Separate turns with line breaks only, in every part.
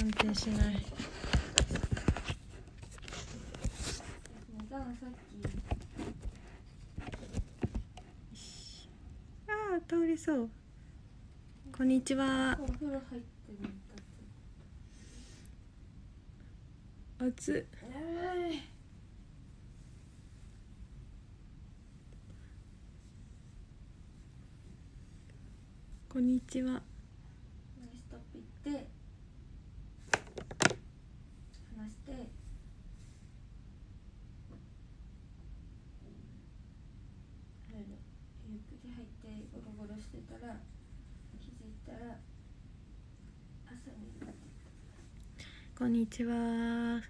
安定しない。
あ
あ通りそう。こんにちは。暑こんにちは
ナイストップ行って話してあれだゆっくり入ってゴロゴロしてたら気づいたら朝になって
こんにちは。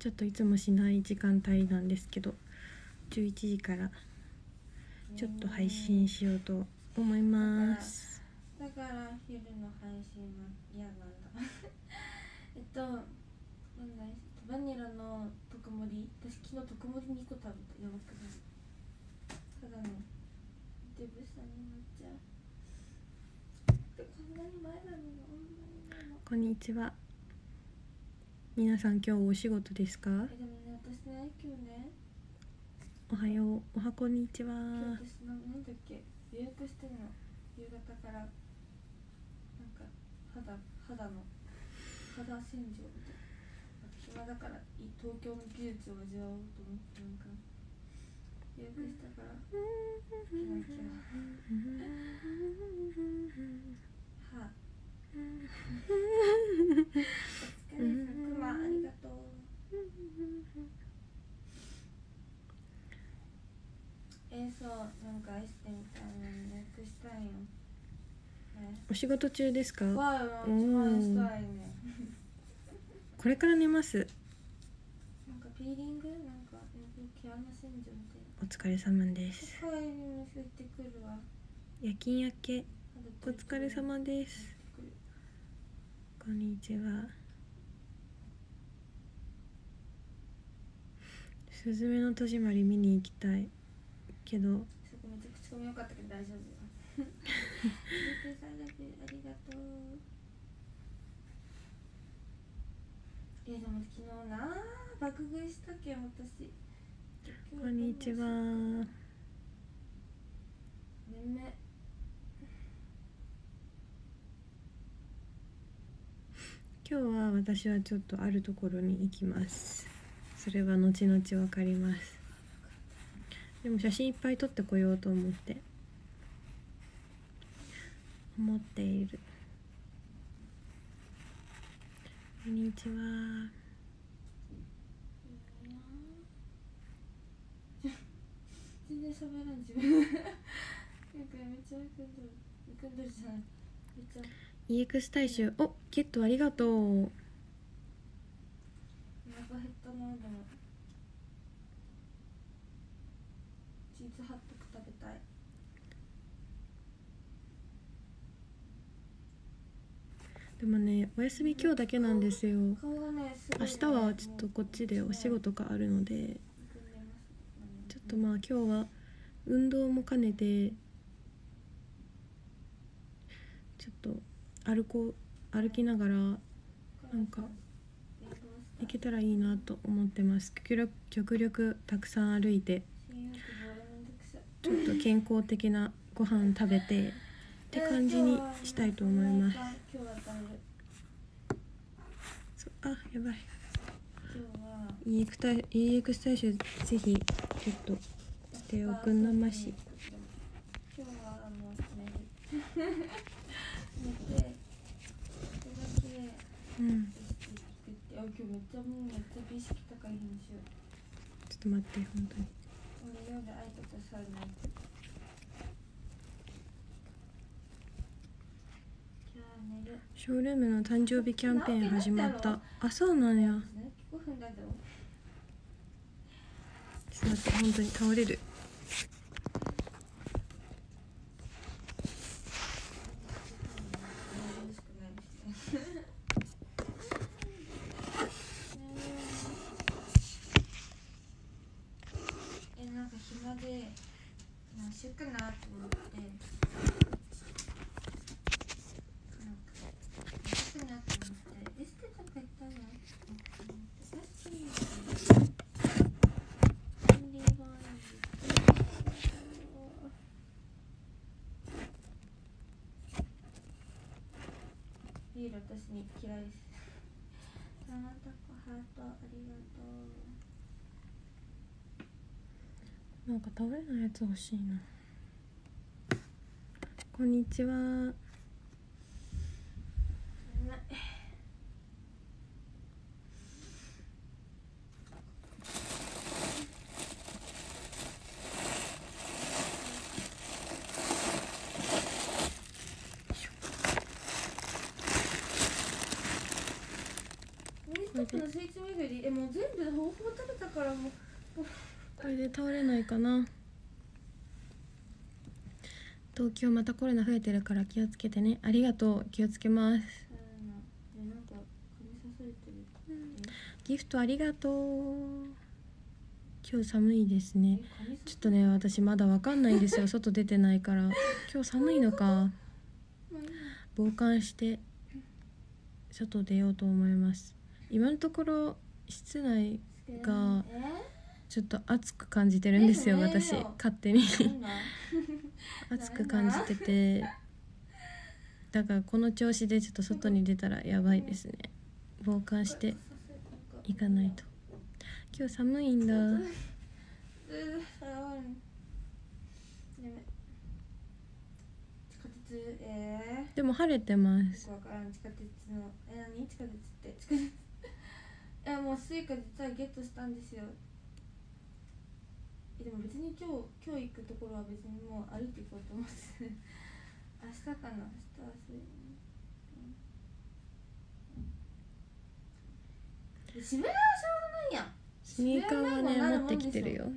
ちょっといつもしない時間帯なんですけど11時からちょっと配信しようと思います。
だから昼の配信は嫌なんだ。えっとなんだい？バニラの特盛り？私昨日特盛り2個食べた。やばくない？ただのデブさんになっちゃう。でこんなに前なの
こんにちは皆さん今日お仕事ですか？
えでもね私ね今日ね。
おはよう。おはこんにちは。
今日私ななんだっけ？予約してんの。夕方から。なんか肌肌の肌洗浄みたいな。暇だからい東京の技術を味わおうと思ってなんか。予約したから。はお 疲れさくまありがとうえー、そうなんかアイステみたいなの予約したいよね
お仕事中ですか？
わ
これから寝ます？
なんかピーリングなんか
お疲れ様です。夜勤明け。お
肌
疲れ様です。こんにちは。すずめの戸締まり見に行きたいけど。
そこめちゃくちゃ良かったけど大丈夫？よ見てさだけありがとうえでも昨日な爆食いしたけん私
こんにちは
眠め
今日は私はちょっとあるところに行きますそれは後々わかりますでも写真いっぱい撮ってこようと思って思っている。こんにちは。
全然喋らん自分。なんかめっちゃむくんどる。じゃめっちゃ。
EX 大衆。おゲットありがとう。
お腹減ったなでもチーズハットク食べたい
でもねお休み今日だけなんですよ、明、日はちょっとこっちでお仕事があるのでちょっとまあ今日は運動も兼ねてちょっと歩こう歩きながらなんか行けたらいいなと思ってます。極力たくさん歩いてちょっと健康的なご飯食べてって感じにしたいと思います。あやばい。EX 大 EX 大衆ぜひちょっとし。
今日はあの寝る寝てそれだけ
うん
作ってあ今日めっちゃもうめっちゃ美意識高い日にしよう
ちょっと待って本当に。
俺とかさないじゃあ寝る
ショールームの誕生日キャンペーン始まった。あそうなんや。
ね5分だぞ
ちょっと待って本当に倒れる
嬉しくないしねえなんか暇で何しようかなと思ってなんか何しようかなと思ってビール私に嫌いですあなたこハートありがとう。
なんか食べないやつ欲しいな。こんにちは
ないミストップのスイーツ巡りえもう全部ほぼほぼ食べたからもう
これで倒れないかな。東京またコロナ増えてるから気をつけてね。ありがとう。気をつけます。ギフトありがとう。今日寒いですね。ちょっとね私まだわかんないんですよ。外出てないから。今日寒いのか。防寒して外出ようと思います。今のところ室内が
え？
ちょっと暑く感じてるんですよ
え
私。勝手に
なんだ
暑く感じててだからこの調子でちょっと外に出たらやばいですね防寒していかないと今日寒いんだでも晴れてま
ー、
す
よくわからん地下鉄のえ何地下鉄って地下鉄えもうスイカ実はゲットしたんですよえでも別に今日今日行くところは別にもう歩いていこうと思って 明日かな。明日はスイカで渋谷はしょうがないやん。
スニーカーはね持ってきてるよ。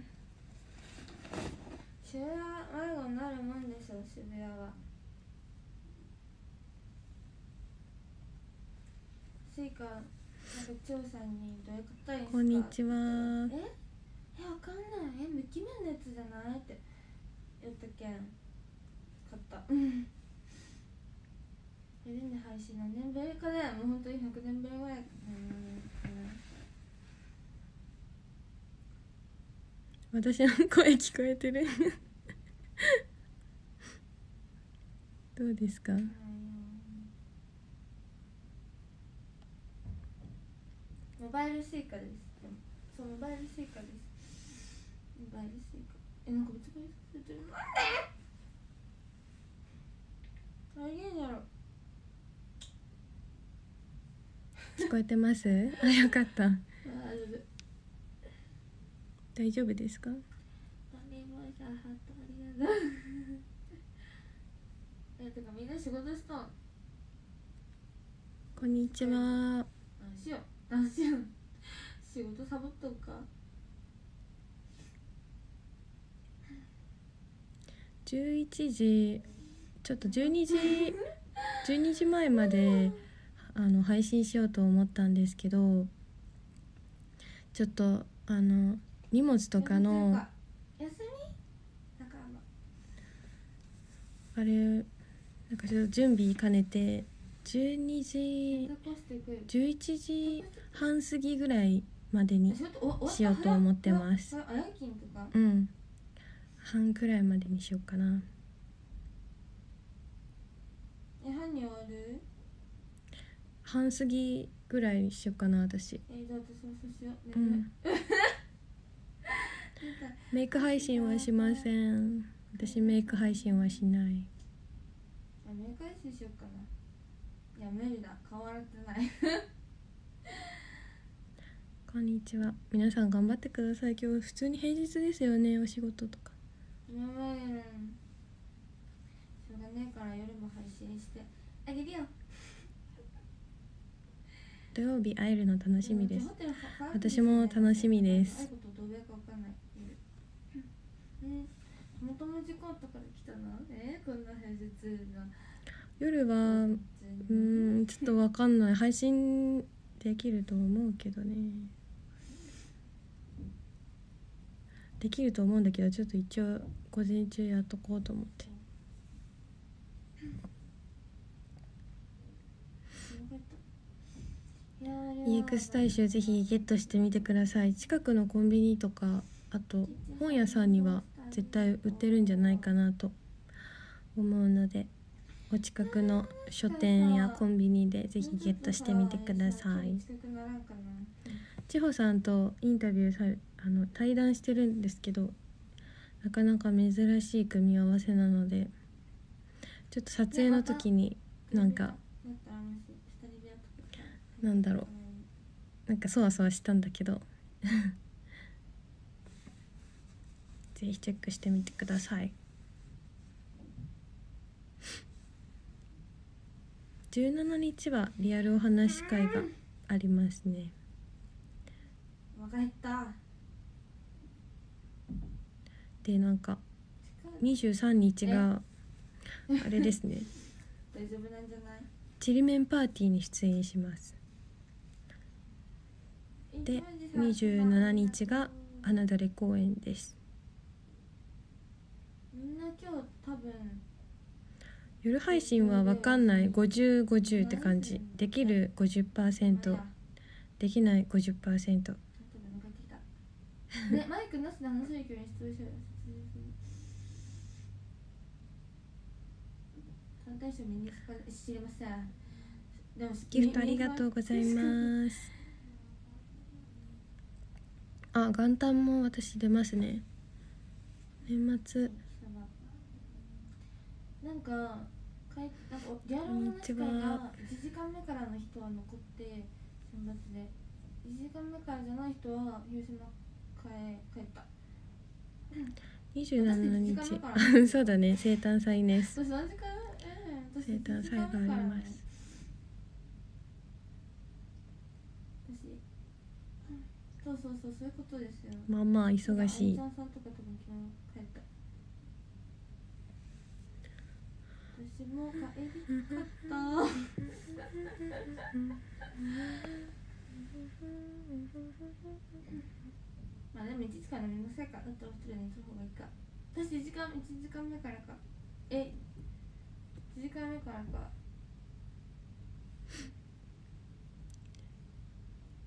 渋谷は迷子になるもんでしょ渋谷は。スイカなんか張さんにどれ買ったらいいんすか？
こんにちは。
え？えわかんない。え無記名のやつじゃない？って言ったけん。買った。うんえでね配信何年ぶり？かねもう本当に100年ぶりぐらいうん
私の声聞こえてる。どうですか？
うん。モバイルスイカです。そうモバイルスイカです。モバイルスイカえなんか別なんでありえんやろ
聞こえてます？あよかった。
あ大丈夫
ですか？
バリーボイさんハートありがとうえてかみんな仕事したん。
こんにちは。
何しよう。何しよう。仕事サボっとくか
11時ちょっと12時 12時前まであの配信しようと思ったんですけどちょっとあの荷物とかの
休み？なんかあ
れなんかちょっと準備兼ねて12時
残してく。る
11時半過ぎぐらいまでにしようと思ってます。うん半くらいまでにしようかな。
え半に終わる？
半過ぎぐらいにしようかな私。
えじゃあ私もそうしよう、ね
うん。メイク配信はしません。私メイク配信はしない。
あメイク配信しようかな。いや無理だ。変わってない。
こんにちは。皆さん頑張ってください。今日普通に平日ですよねお仕事とか
しょうがねえから夜も配信して。あげるよ。
土曜日会えるの楽しみです。私も楽しみです。
あったから来たな えー、こんな平日な。
夜はうーんちょっとわかんない。配信できると思うけどねできると思うんだけどちょっと一応午前中やっとこうと思って。EX 大衆ぜひゲットしてみてください近くのコンビニとかあと本屋さん。には絶対売ってるん。じゃないかなと思うのでお近くの書店やコンビニでぜひゲットしてみてください千穂さん。とインタビューされあの対談してるんですけどなかなか珍しい組み合わせなのでちょっと撮影の時になんかなんだろう。なんかそわそわしたんだけど ぜひチェックしてみてください。17日はリアルお話会がありますね。
分かった。
でなんか
近い
23日があれですね。
大丈夫なんじゃない？
ちりめんパーティーに出演します。で27日が花だれ公演です。
みんな今日多分
夜配信は分かんない。5050って感じ。できる50%できない50%
ちょっと向かってきた。ねマイクなしで話せる距離にしようよ参加者見に知りませんでも
ギフトありがとうございます。あ元旦も私出ますね。年末。
なんかかいなんかリアル
こんにちは
話会が1時間目からの人は残って選抜で。1時間目からじゃない人は広島帰帰った。
27日。そうだね生誕祭です生誕祭があります。
私そうそうそうそういうことですよ。
まあまあ忙しい。
ちゃんさんとか多分昨日帰った。私も帰りたかった。まあでも1時間めんどくさいからだったら一人で寝た方がいいか。私1時間1時間目からか。え1時間目から。か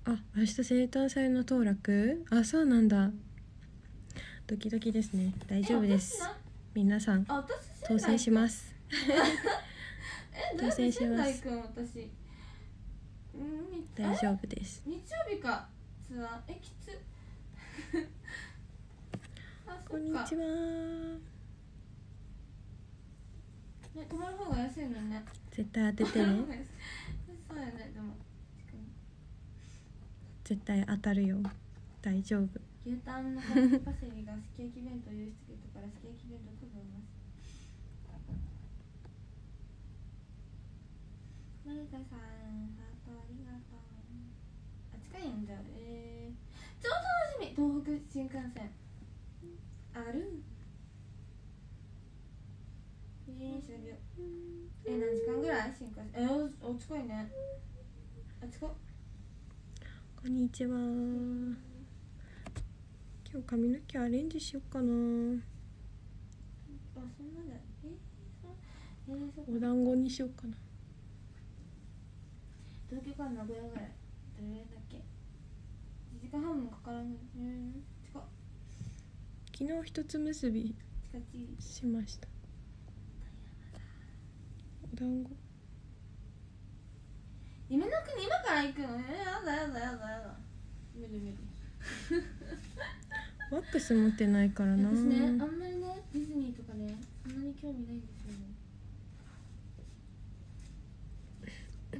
あ明日生誕祭の当落？あそうなんだ。ドキドキですね。大丈夫です。皆さん
あ私
当選します。
え
当選します。
私。うんみ
大丈夫です。
日曜日か。ツアー？えきつ。あそっか。
こんにちは
ね泊まる方が安いのにね。
絶対当ててね。
そうやねでも。
絶対当たるよ。大丈夫。
牛タンのパセリがすき焼き弁当用意してくれたからすき焼き弁当食べます。成田さんハートありがとう。あ近いんだえー、超楽しみ。東北新幹線。あるえー、調べようえ何時間ぐらい？新幹線えおお近いね。あ近っ
こんにちは。今日髪の毛アレンジしようかな。
あそんなんだえー、そ
お団子にしようかな。
東京から名古屋ぐらいどれぐらいだっけ？1時間半もかからんうん近っ
昨日一つ結びしました。お団子。
夢の国今から行くのえー、やだやだやだやだ。無理無理
ワックス持ってないからな。
私ねあんまりねディズニーとかねそんなに興味ないんですよね。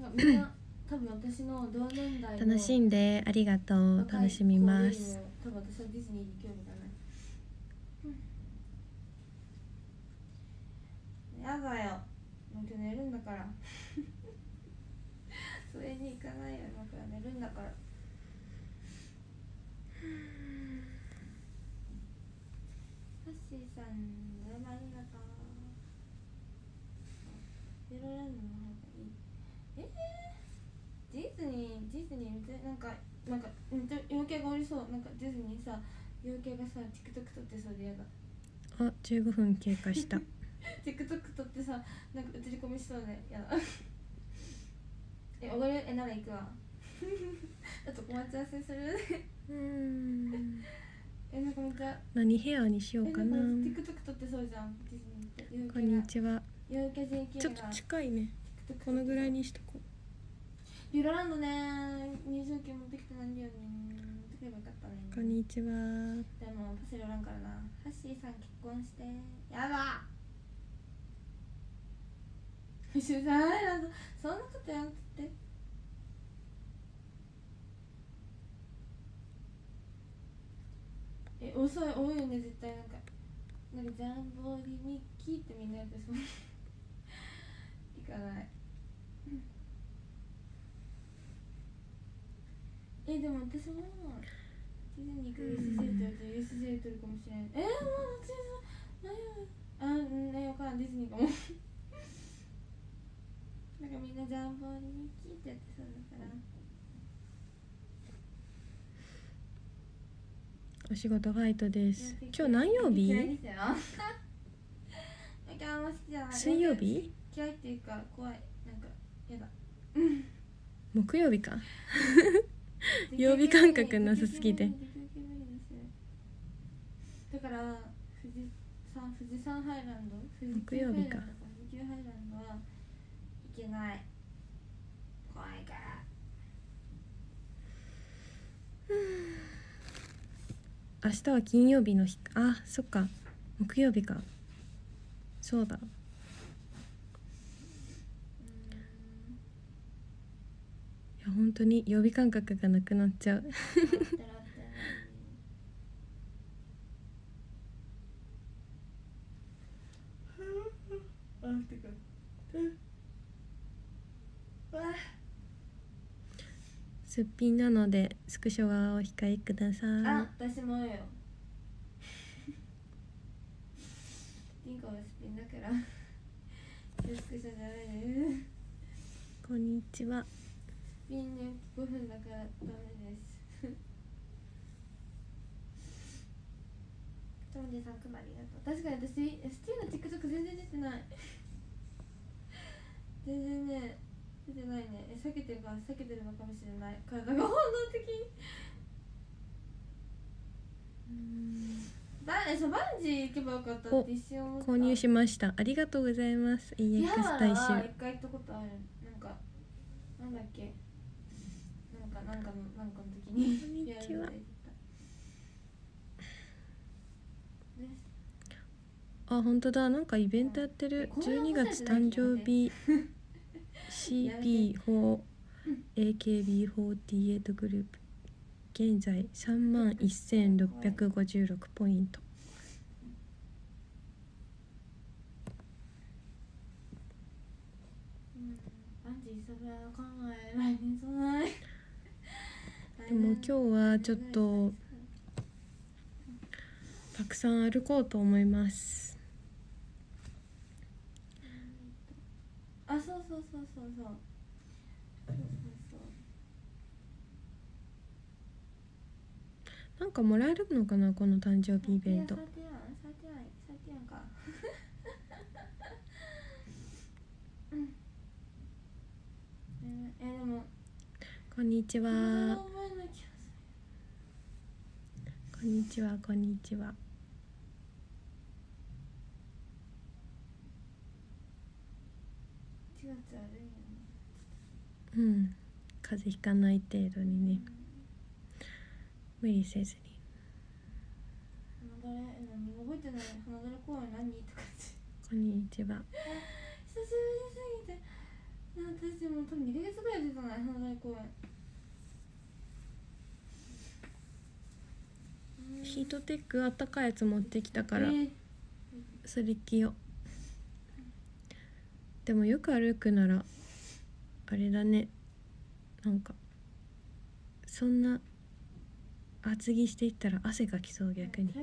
なんかみんな多分私の同年代の
楽しんでありがとう。楽しみます。
も多分私はディズニーに興味がない、やだよ寝るんだから。それに行かないよ今から寝るんだから。ハッシーさんどうもありがとう。いろいえー、ディズニーディズニーなんかなんかめっちゃ妖怪がおりそう。なんかディズニーさ妖怪がさ TikTok 撮ってそうでやだ。
あ15分経過した
TikTok 撮ってさなんか映り込みしそうでやだ。えおごる？えなら行くわ。あと小待ち合わせする？
うーん。
えなんかめっちゃ
何ヘアにしよ
え
うかな。
TikTok 撮ってそうじゃん。
こんにちは。ちょっと近いね。このぐらいにしとこ
ビュラランドね。入場券持ってきてないんだよね持ってばよかったね。
うこんにちは。
でもパセリおらんからな。ハッシーさん結婚して。やだ 取材などそんなことやんって。え遅い多いよね絶対なんか。なんかジャンボリミッキーってみんなやってそう。行かない。えでも私もディズニー行く USJ って言われ USJ 取るかもしれないえー、もう夏井さん何やあんね分からんディズニーかも。ってやってそうだから。
お仕事ファイトです。今日何曜日？
嫌いですよなんかあんま好きじゃない。
水曜日？
嫌いっていうか怖い。なんかやだ。
木曜日か。曜日感覚なさすぎて。
だから富士山富士山ハイランド？富士
木曜日か。
富士急ハイランドは行けない怖いから
明日は金曜日の日あそっか。木曜日か。そうだ。いや本当に曜日感覚がなくなっちゃう
うーん合ってる合ってるあてか
すっぴんなのでスクショはお控えくださ
あ
い
私もよ。リンコはスピンだから。スクショじゃないです。
こんにちは。
スピンね5分だからダメです。トムデさんくまありがと。う確かに私 ST の TikTok 全然出てない。全然ね出てないね。え避けてるから避けてるのかもしれない。体が本能的に。バンえそうバンジー行けばよかったって一瞬思った。
購入しました。ありがとうございます。EX 大
一回行ったことある。なんかなんだっけ。なんかなんかのなんかの時に
こんにちは。あ本当だ。なんかイベントやってる。
これ
12月誕生日 CP4 AKB48 グループ現在3万1656ポイント。でも今日はちょっとたくさん歩こうと思います
あそうそうそうそうそう。そうそう
なんかもらえるのかなこの誕生日イベント、こんにちは。こんにちはこんにちは。
月悪いよね
うん。風邪ひかない程度にね。無理せずに。
花だれえ何も覚えてない花だれ公園何って感じ。
こんに。ちは
久しぶりすぎて。私もう多分2ヶ月ぐらい出てない花公園
ヒートテックあったかいやつ持ってきたから。
えー
それ着ようでもよく歩くならあれだね。なんかそんな厚着していったら汗かきそう逆に。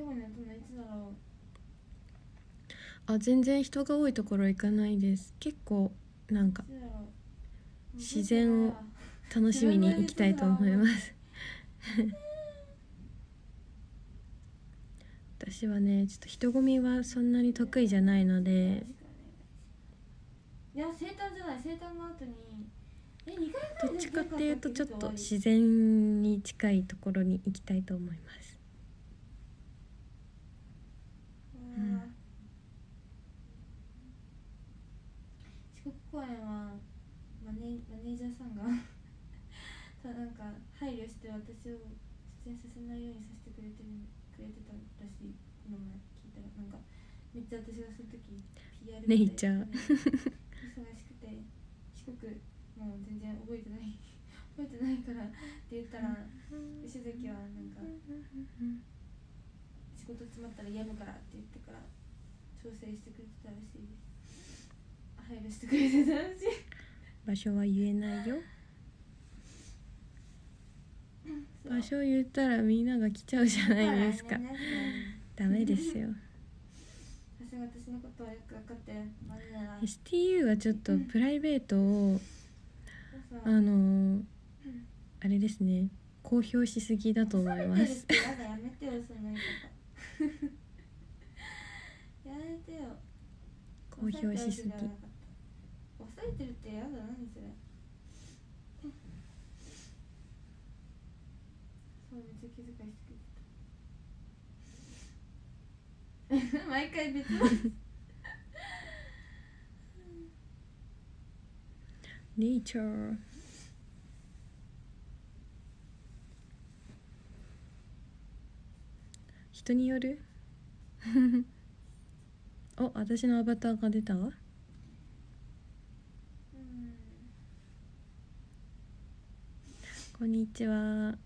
あ全然人が多いところ行かないです。結構なんか自然を楽しみに行きたいと思います。私はねちょっと人混みはそんなに得意じゃないので
いや生誕じゃない生誕の後にえ2回
どっちかっていうとちょっと自然に近いところに行きたいと思います。
うん。公演はマネマネージャーさんが たなんか配慮して私を出演させないようにさせてくれてるくれてたらしいこの前聞いたらなんかめっちゃ私がその時 PR
ねいちゃん
忙しくて四国もう全然覚えてない 覚えてないからって言ったら吉崎はなんか仕事詰まったらやるからって言ってから調整してくれてたらしいです。配慮してくれてたらしい。
場所は言えないよ。場所言ったらみんなが来ちゃうじゃないですか。
ね。
ダメですよ
が私のことはよく分かってるまずなら。
STU はちょっとプライベートをあのーあれですね。公表しすぎだと思います。
だやめてよその言い方。やめてよ。
公表しすぎ。
抑えてるってやだ何それ。そうめっちゃ気遣いしてくれてた毎回別の。
ネイチャー人による？お私のアバターが出た？わ
うん。
こんにちは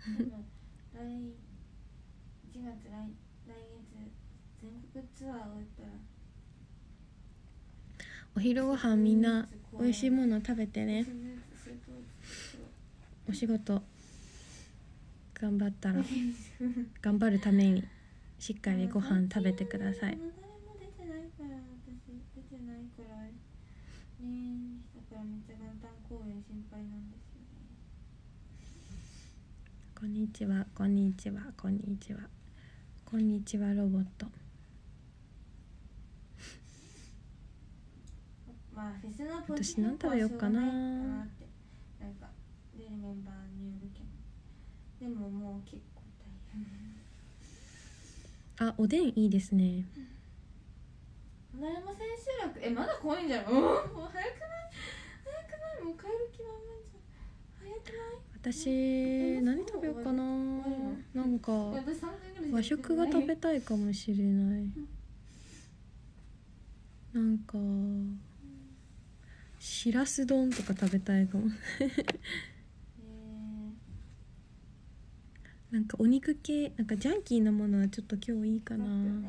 来1月来来月全国ツアーを終えたら。
お昼ご飯みんな美味しいもの食べてね。お仕事。頑張ったら。頑張るためにしっかりご飯食べてください。
だからめっちゃ元旦公演心配なんです
こんにちはこんにちはこんにちは。こんにちはロボット。
まあフェスのポジ
私何食べようかな。
なんか出るメンバーによるけど。でももう結構大変。
あおでんいいですね。
誰も千秋楽えまだ怖いんじゃんうん。もう早くない？早くない？もう帰る気満々じゃん。早くない？
私何食べようかな。なんか
いや私3回ぐらいしか
和食が食べ
た
たいかもしれない。なんかしらす丼とか食べたいかも。なんかお肉系なんかジャンキーなものはちょっと今日いいかな。なん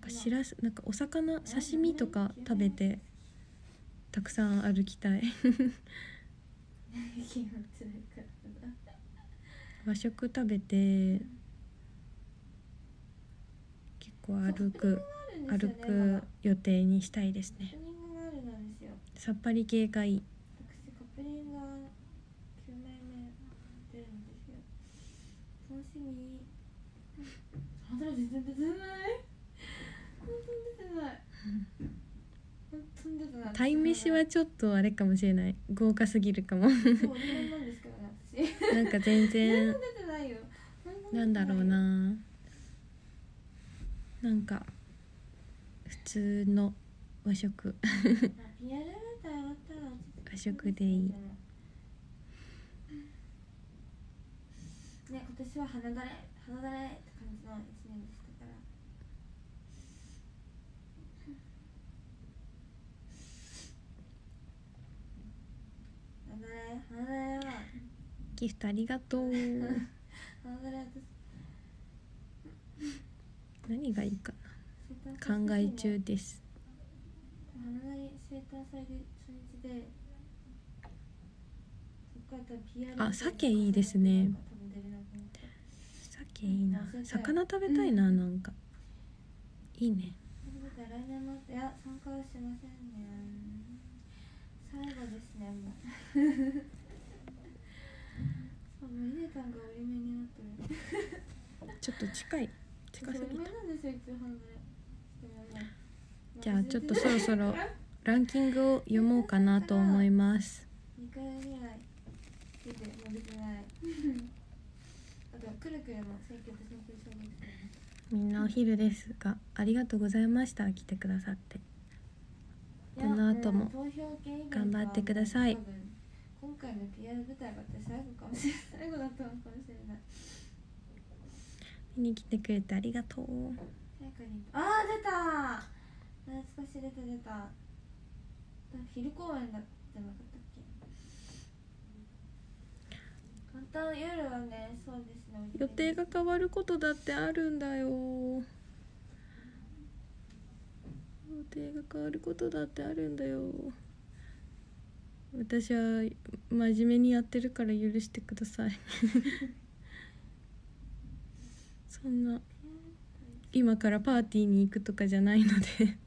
かしらすなんかお魚刺身とか食べてたくさん歩きたい和食食べて結構歩く歩く予定にしたいですね。さっぱり系がいい 鯛めしはちょっとあれかもしれない。豪華すぎるかも。
なん
か全然
な
んだろうな。なんか普通の和食。和食でいい。
ね今年は花だれ花だれって感じの一年でしたから花だれ花だれは
ギフトありがとう。何がいいかな。考え中です。あ鮭いいですね。鮭いいな。魚食べたいななんか。いいね。
来年もいや参加はしませんね最後ですねもう。もうイネタンが折り目になってる。
ちょっと近い。近すぎた。じゃあちょっとそろそろランキングを読もうかなと思います。
2回ぐらい出てもう出てない。あとくるくるも選挙私のポジションですからね
みんなお昼ですがありがとうございました。来てくださってこの後も頑張ってください
今回の PR 舞台が私最後かもしれない。最後だったのかもしれない
見に来てくれてありがとう。
あー出た懐かしい出た出た。昼公演だじゃなかったっけ？また夜はねそうですね。
予定が変わることだってあるんだよ予定が変わることだってあるんだよ。私は真面目にやってるから許してください。そんな今からパーティーに行くとかじゃないので。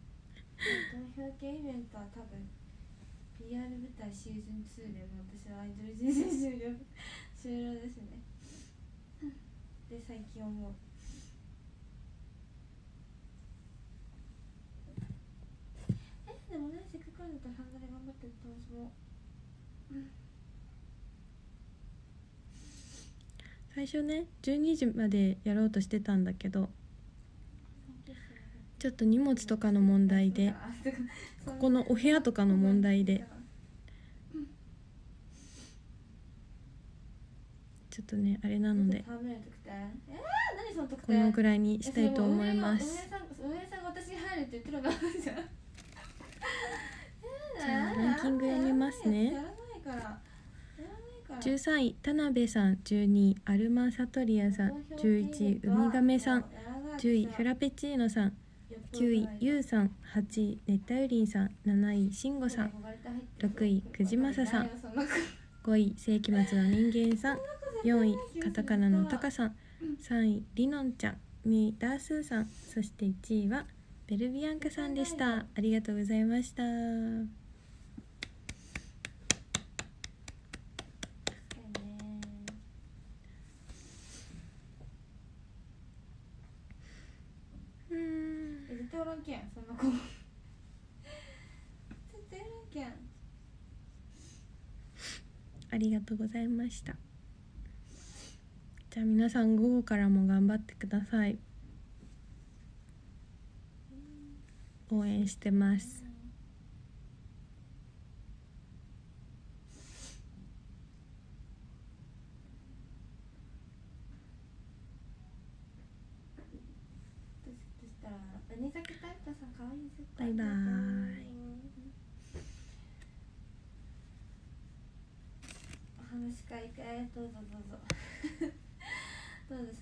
投票系イベントは多分 PR 舞台シーズン2でも私はアイドル人生終了終了ですね。で最近思うえでもねせっかくあるんだったら頑張ってると私も。
最初ね12時までやろうとしてたんだけどちょっと荷物とかの問題でここのお部屋とかの問題でちょっとねあれなのでこ
典？
のくらいにしたいと思います
じゃ
あランキング読みますね。
やらないから。やらないから。
13位田辺さん12位アルマサトリアさん11位ウミガメさん10位フラペチーノさん9位ユウさん8位熱帯雨林さん7位しんごさん6位くじまささん5位世紀末の人間さん4位カタカナのタカさん3位りのんちゃん2位ダースーさんそして1位はベルビアンカさんでした。ありがとうございました。ありがとうございました。じゃあ皆さん午後からも頑張ってください応援してま
す。
バイバーイ。
お話し会会どうぞどうぞ。どうぞ